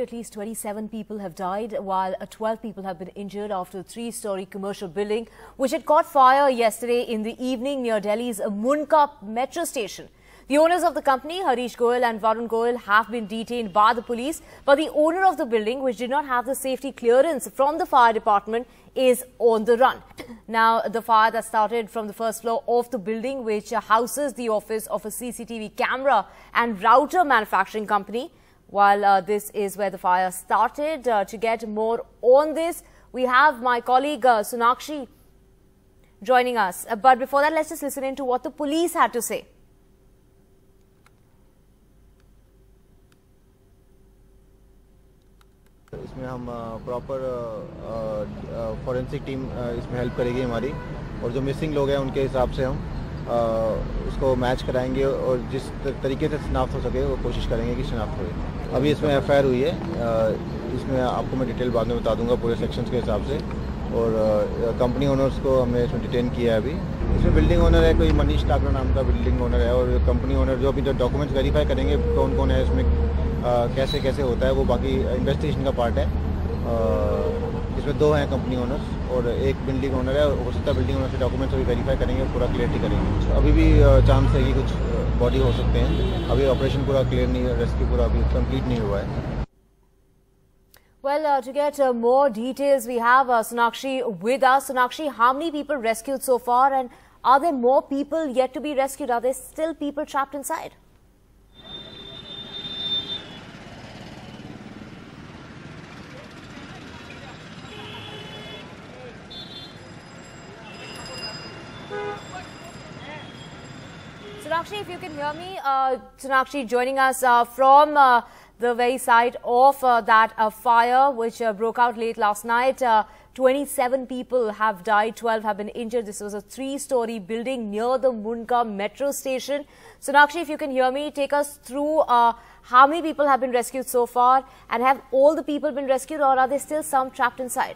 At least 27 people have died, while uh, 12 people have been injured after a three-story commercial building, which had caught fire yesterday in the evening near Delhi's Mundka metro station. The owners of the company, Harish Goel and Varun Goel, have been detained by the police, but the owner of the building, which did not have the safety clearance from the fire department, is on the run. Now, the fire that started from the first floor of the building, which houses the office of a CCTV camera and router manufacturing company, while uh, this is where the fire started, uh, to get more on this, we have my colleague uh, Shonakshi joining us. Uh, but before that, let's just listen in to what the police had to say. इसमें हम proper forensic team इसमें help करेगी हमारी और जो missing लोग हैं उनके हिसाब से हम उसको मैच कराएँगे और जिस तरीके से शनाख्त हो सके, वो कोशिश करेंगे कि शनाख्त हो। अभी इसमें एफआईआर हुई है। इसमें आपको मैं डिटेल बाद में बता दूँगा पूरे सेक्शंस के हिसाब से। और कंपनी ओनर्स को हमने इसमें डिटेन किया है अभी। इसमें बिल्डिंग ओनर है, कोई मनीष टाकरा नाम का बिल्डिंग ओनर है और कंपनी ओनर जो अभी जो डॉक्यूमेंट्स वेरीफाई करेंगे, कौन कौन है इसमें कैसे कैसे होता है, वो बाकी इन्वेस्टिगेशन का पार्ट है। इसमें दो हैं कंपनी ओनर्स और एक बिल्डिंग ओनर है हो सकता है बिल्डिंग ओनर से डॉक्यूमेंट्स अभी वेरीफाई करेंगे पूरा क्लियरिटी करेंगे तो अभी भी चांस है कि कुछ बॉडी हो सकते हैं अभी ऑपरेशन पूरा क्लियर नहीं है रेस्क्यू पूरा अभी कंप्लीट नहीं हुआ है Well, uh, to get uh, more details, we have uh, Sonakshi with us. Sonakshi, how many people rescued so far and are there more people yet to be rescued? Are there still people trapped inside? Shonakshi, if you can hear me, uh, Shonakshi joining us uh, from uh, the very site of uh, that uh, fire which uh, broke out late last night. Uh, 27 people have died, 12 have been injured. This was a three-story building near the Mundka metro station. Shonakshi, if you can hear me, take us through how many people have been rescued so far and have all the people been rescued or are there still some trapped inside?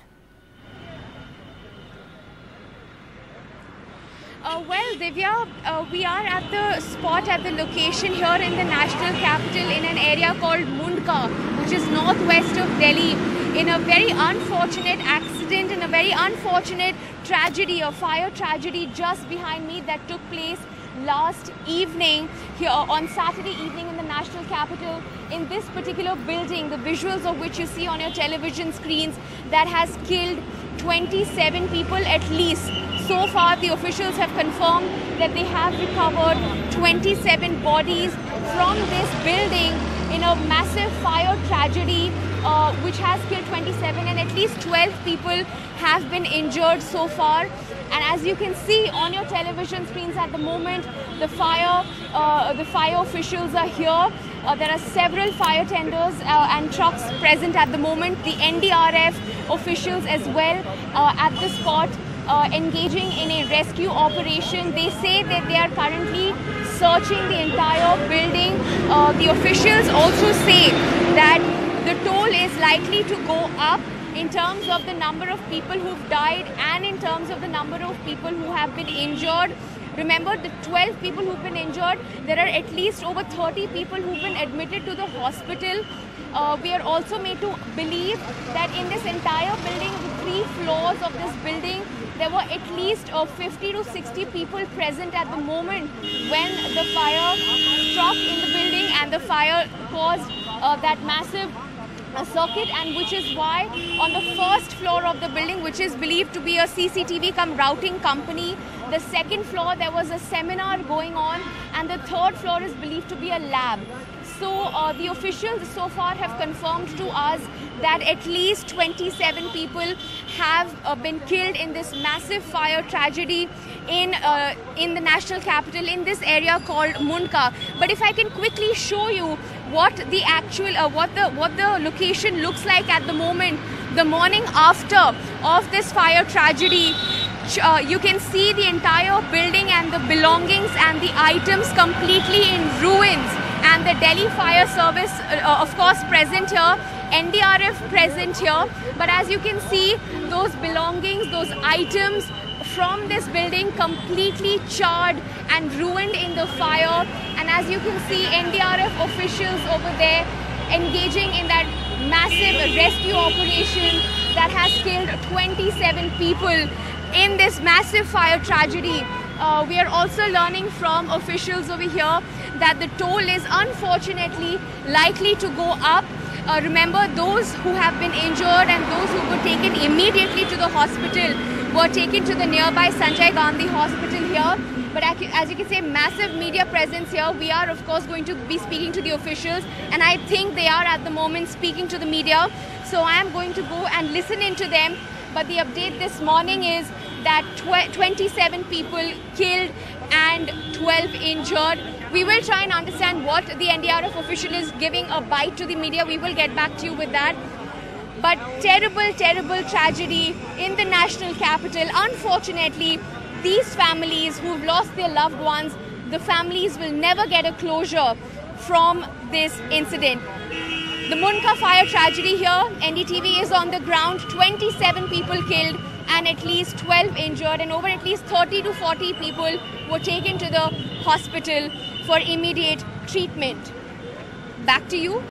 Uh, well, Divya, uh, we are at the spot at the location here in the national capital in an area called Mundka, which is northwest of Delhi, in a very unfortunate accident, in a very unfortunate tragedy, a fire tragedy just behind me that took place last evening here on Saturday evening national capital in this particular building, the visuals of which you see on your television screens that has killed 27 people at least so far, the officials have confirmed that they have recovered 27 bodies from this building in a massive fire tragedy uh, which has killed 27 and at least 12 people have been injured so far. And as you can see on your television screens at the moment, the fire, uh, the fire officials are here. Uh, there are several fire tenders uh, and trucks present at the moment. The NDRF officials as well uh, at the spot uh, engaging in a rescue operation. They say that they are currently searching the entire building. Uh, the officials also say that the toll is likely to go up in terms of the number of people who've died and in terms of the number of people who have been injured. Remember the 12 people who've been injured, there are at least over 30 people who've been admitted to the hospital. Uh, we are also made to believe that in this entire building, the three floors of this building, there were at least uh, 50 to 60 people present at the moment when the fire struck in the building and the fire caused uh, that massive circuit and which is why on the first floor of the building which is believed to be a CCTV come routing company the second floor there was a seminar going on and the third floor is believed to be a lab so uh, the officials so far have confirmed to us that at least 27 people have uh, been killed in this massive fire tragedy in uh, in the national capital in this area called Mundka. But if I can quickly show you what the actual uh, what the what the location looks like at the moment, the morning after of this fire tragedy. Uh, you can see the entire building and the belongings and the items completely in ruins and the Delhi Fire Service, uh, of course, present here, NDRF present here. But as you can see, those belongings, those items from this building completely charred and ruined in the fire. And as you can see, NDRF officials over there engaging in that massive rescue operation that has killed 27 people in this massive fire tragedy. Uh, we are also learning from officials over here that the toll is unfortunately likely to go up. Uh, remember, those who have been injured and those who were taken immediately to the hospital were taken to the nearby Sanjay Gandhi Hospital here. But as you can see, massive media presence here. We are, of course, going to be speaking to the officials, and I think they are at the moment speaking to the media. So I am going to go and listen into them. But the update this morning is that 27 people killed and 12 injured. We will try and understand what the NDRF official is giving a bite to the media. We will get back to you with that. But terrible, terrible tragedy in the national capital. Unfortunately, these families who've lost their loved ones, the families will never get a closure from this incident. The Mundka fire tragedy here, NDTV is on the ground, 27 people killed and at least 12 injured and over at least 30 to 40 people were taken to the hospital for immediate treatment. Back to you.